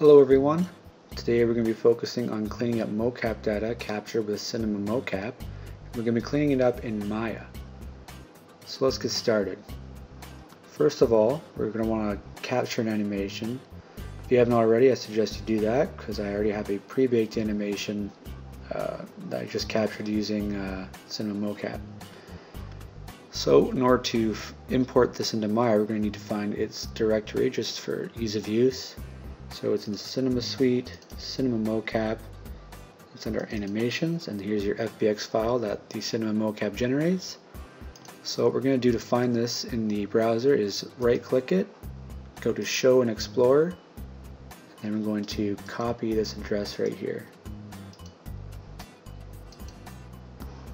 Hello everyone. Today we're going to be focusing on cleaning up mocap data captured with Cinema Mocap. We're going to be cleaning it up in Maya. So let's get started. First of all, we're going to want to capture an animation. If you haven't already, I suggest you do that because I already have a pre-baked animation uh, that I just captured using uh, Cinema Mocap. So in order to import this into Maya, we're going to need to find its directory just for ease of use. So it's in Cinema Suite, Cinema Mocap, it's under Animations, and here's your FBX file that the Cinema Mocap generates. So what we're going to do to find this in the browser is right click it, go to Show in Explorer, and we're going to copy this address right here.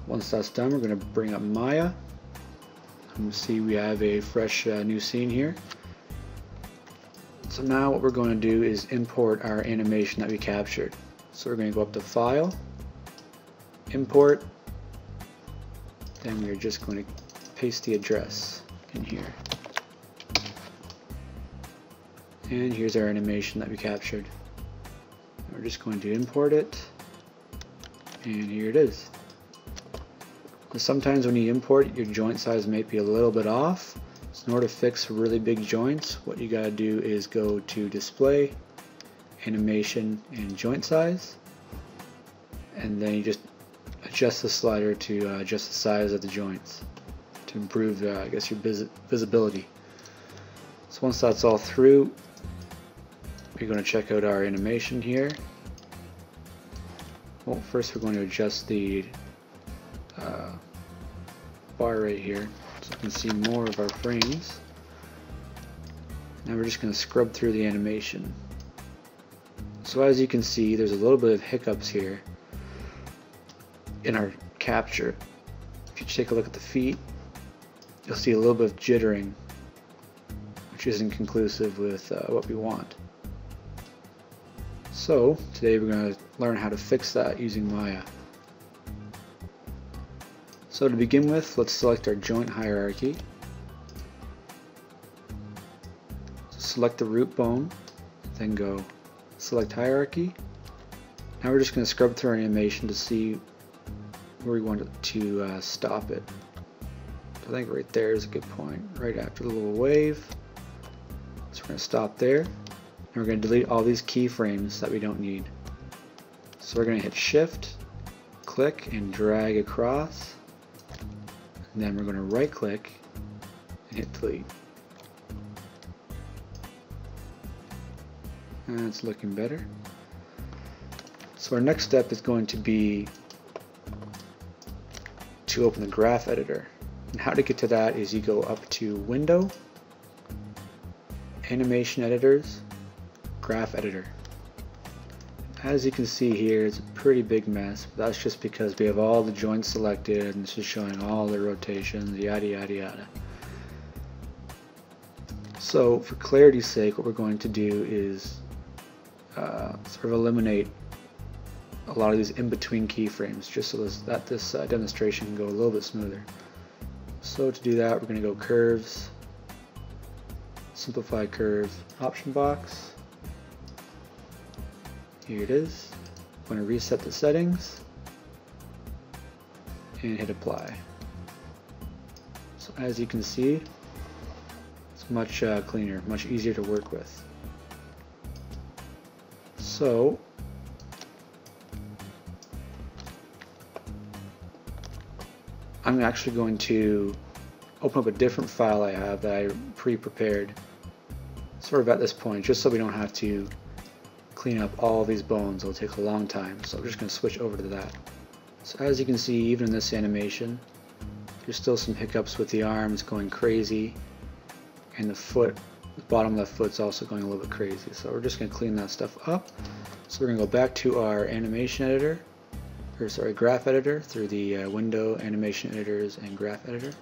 Once that's done, we're going to bring up Maya. And see we have a fresh uh, new scene here. So now what we're going to do is import our animation that we captured. So we're going to go up to File, Import, then we're just going to paste the address in here. And here's our animation that we captured. We're just going to import it, and here it is. Sometimes when you import, your joint size may be a little bit off, in order to fix really big joints, what you gotta do is go to display, animation, and joint size, and then you just adjust the slider to uh, adjust the size of the joints to improve, uh, I guess, your vis visibility. So once that's all through, we're going to check out our animation here. Well, first we're going to adjust the uh, bar right here so we can see more of our frames. Now we're just going to scrub through the animation. So as you can see, there's a little bit of hiccups here in our capture. If you take a look at the feet, you'll see a little bit of jittering, which isn't conclusive with uh, what we want. So today we're going to learn how to fix that using Maya. So to begin with, let's select our joint hierarchy. Select the root bone, then go select hierarchy. Now we're just going to scrub through our animation to see where we want to uh, stop it. I think right there is a good point, right after the little wave. So we're going to stop there. And we're going to delete all these keyframes that we don't need. So we're going to hit shift, click, and drag across. And then we're going to right click and hit delete. That's looking better. So our next step is going to be to open the graph editor. And how to get to that is you go up to Window, Animation Editors, Graph Editor. As you can see here, it's a pretty big mess, that's just because we have all the joints selected and this is showing all the rotations, yada yada yada. So for clarity's sake, what we're going to do is uh, sort of eliminate a lot of these in-between keyframes just so this, that this uh, demonstration can go a little bit smoother. So to do that, we're going to go Curves, Simplify Curve, Option Box, here it is. I'm going to reset the settings and hit apply. So as you can see, it's much uh, cleaner, much easier to work with. So I'm actually going to open up a different file I have that I pre-prepared sort of at this point just so we don't have to clean up all these bones. It'll take a long time, so I'm just going to switch over to that. So as you can see, even in this animation, there's still some hiccups with the arms going crazy, and the foot, the bottom left foot's also going a little bit crazy. So we're just going to clean that stuff up. So we're going to go back to our animation editor, or sorry, graph editor through the uh, window, animation editors, and graph editor.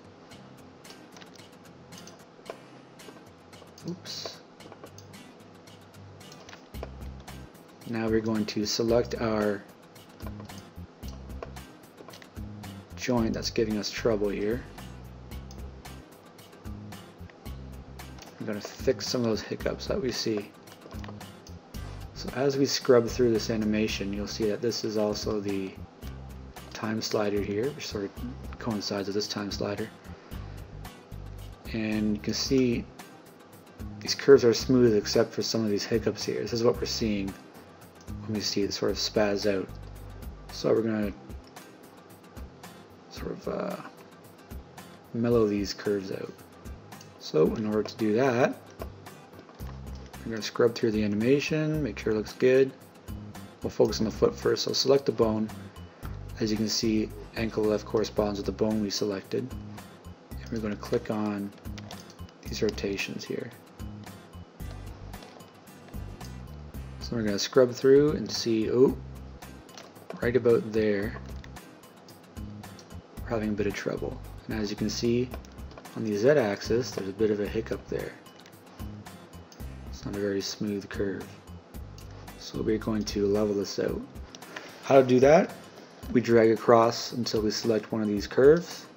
Oops. Now we're going to select our joint that's giving us trouble here. I'm going to fix some of those hiccups that we see. So as we scrub through this animation, you'll see that this is also the time slider here, which sort of coincides with this time slider. And you can see these curves are smooth except for some of these hiccups here. This is what we're seeing when we see it sort of spaz out. So we're going to sort of uh, mellow these curves out. So in order to do that, we're going to scrub through the animation, make sure it looks good. We'll focus on the foot first, so select the bone. As you can see, ankle left corresponds with the bone we selected. And we're going to click on these rotations here. So we're going to scrub through and see, oh, right about there, we're having a bit of trouble. And as you can see, on the z-axis, there's a bit of a hiccup there. It's not a very smooth curve. So we're going to level this out. How to do that? We drag across until we select one of these curves.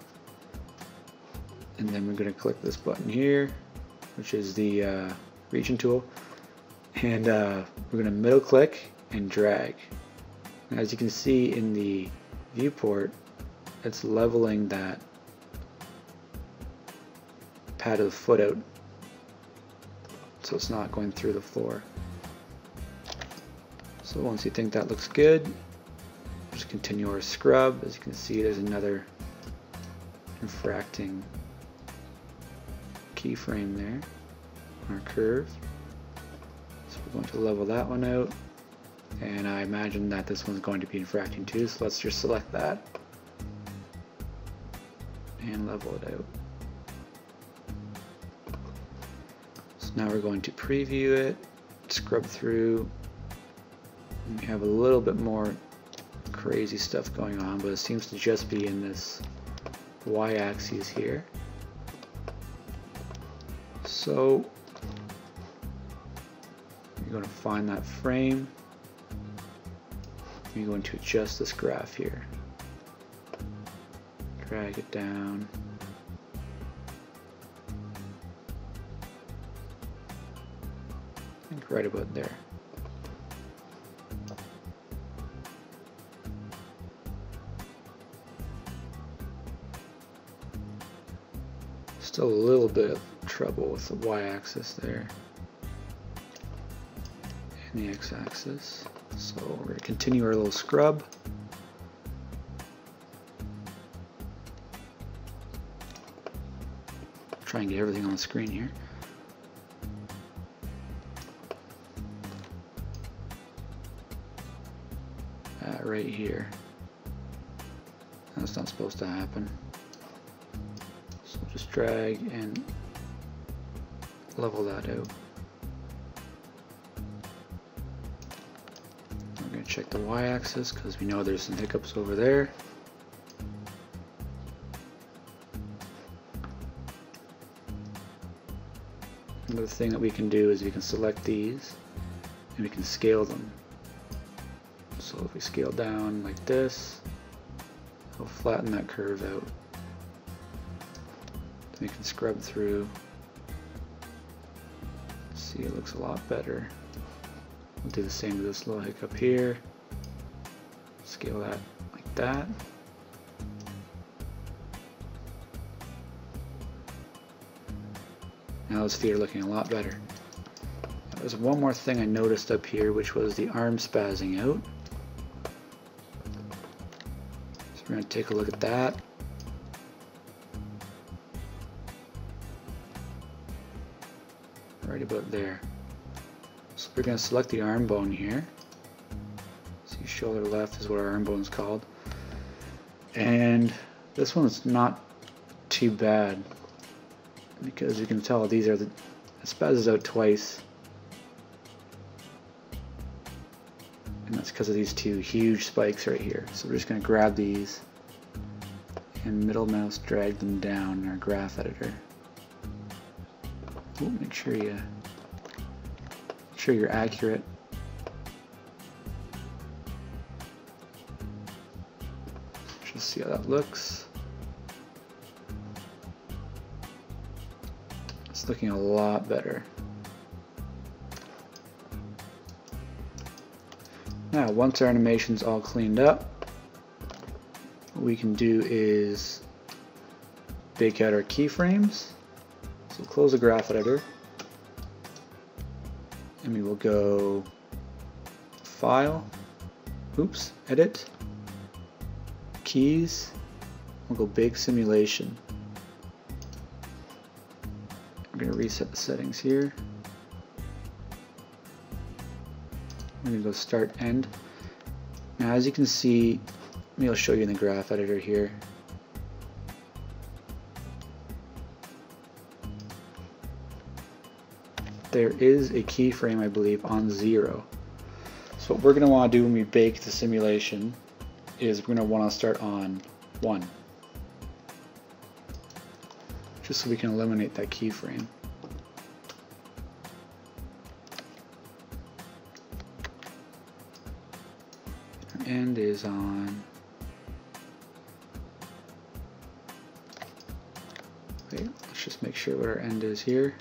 And then we're going to click this button here, which is the uh, region tool. And uh, we're going to middle click and drag. as you can see in the viewport, it's leveling that pad of the foot out so it's not going through the floor. So once you think that looks good, just continue our scrub. As you can see, there's another infracting keyframe there on our curve. We're going to level that one out. And I imagine that this one's going to be infracting too, so let's just select that and level it out. So now we're going to preview it, scrub through. We have a little bit more crazy stuff going on, but it seems to just be in this y-axis here. So you're going to find that frame. You're going to adjust this graph here. Drag it down. Think right about there. Still a little bit of trouble with the y-axis there the x-axis. So we're going to continue our little scrub. Try and get everything on the screen here. right here. That's not supposed to happen. So just drag and level that out. Check the y-axis because we know there's some hiccups over there. Another thing that we can do is we can select these and we can scale them. So if we scale down like this, it'll flatten that curve out. Then we can scrub through. See, it looks a lot better. We'll do the same with this little hiccup here. Scale that like that. Now those feet are looking a lot better. There's one more thing I noticed up here, which was the arm spazzing out. So We're going to take a look at that. Right about there. So we're going to select the arm bone here. See shoulder left is what our arm bone is called. And this one's not too bad because you can tell these are the it spazzes out twice and that's because of these two huge spikes right here. So we're just going to grab these and middle mouse drag them down in our graph editor. Ooh, make sure you sure you're accurate. Just see how that looks. It's looking a lot better. Now, once our animation's all cleaned up, what we can do is bake out our keyframes. So close the graph editor, and we will go File, oops, Edit, Keys, we'll go Bake Simulation. I'm going to reset the settings here. I'm going to go Start End. Now as you can see, maybe I'll show you in the graph editor here. There is a keyframe, I believe, on zero. So what we're going to want to do when we bake the simulation is we're going to want to start on one. Just so we can eliminate that keyframe. end is on wait, let's just make sure what our end is here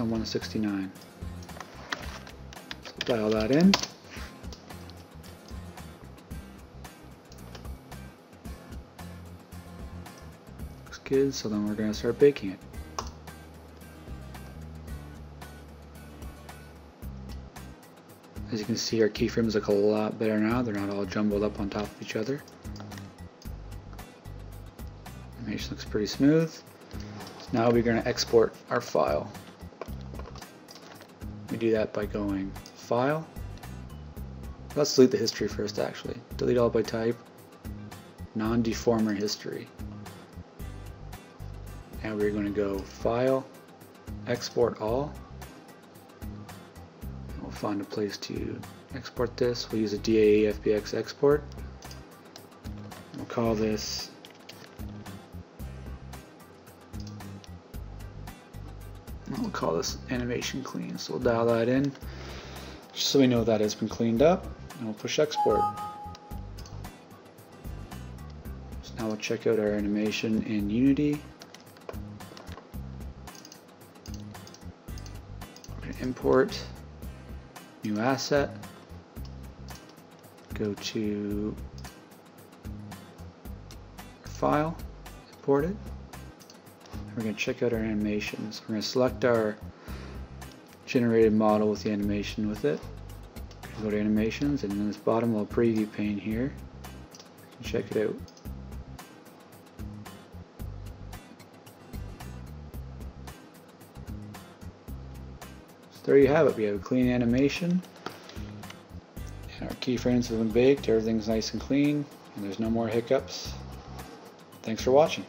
on 169. So dial that in. Looks good, so then we're going to start baking it. As you can see, our keyframes look a lot better now. They're not all jumbled up on top of each other. Animation looks pretty smooth. Now we're going to export our file. Do that by going File. Let's delete the history first actually. Delete all by type. Non-deformer history. And we're going to go File, Export All. We'll find a place to export this. We'll use a DAE FBX export. We'll call this call this animation clean. So we'll dial that in just so we know that has been cleaned up and we'll push export. So now we'll check out our animation in Unity. import new asset go to file import it we're going to check out our animations. We're going to select our generated model with the animation with it. Go to animations and in this bottom little preview pane here, check it out. So there you have it. We have a clean animation and our keyframes have been baked. Everything's nice and clean and there's no more hiccups. Thanks for watching.